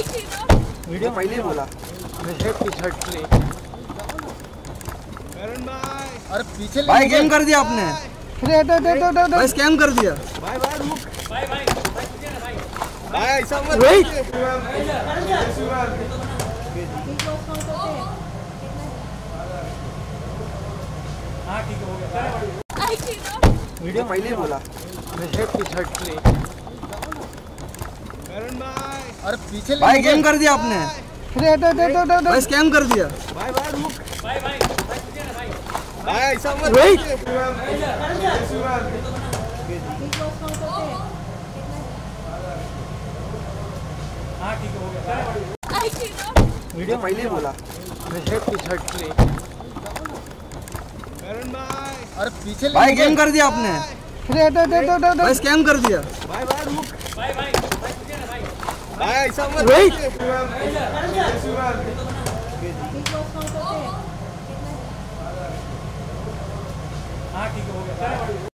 Video पहले ही बोला। अरे पीछे भाई गेम कर दिया आपने। अरे हटो हटो हटो हटो भाई स्कैम कर दिया। भाई भाई रुक। भाई भाई भाई ऐसा मत Wait. वीडियो पहले बोला। अरे पीछे भाई गेम कर दिया आपने। अरे हटो हटो हटो हटो भाई स्कैम कर दिया। भाई भाई रुक। भाई भाई भाई ऐसा मत Wait. वीडियो पहले ही बोला। अरे पीछे भाई गेम कर दिया आपने। अरे हटो हटो हटो हटो भाई स्कैम कर दिया। भाई भाई रुक। भाई भाई। Wait.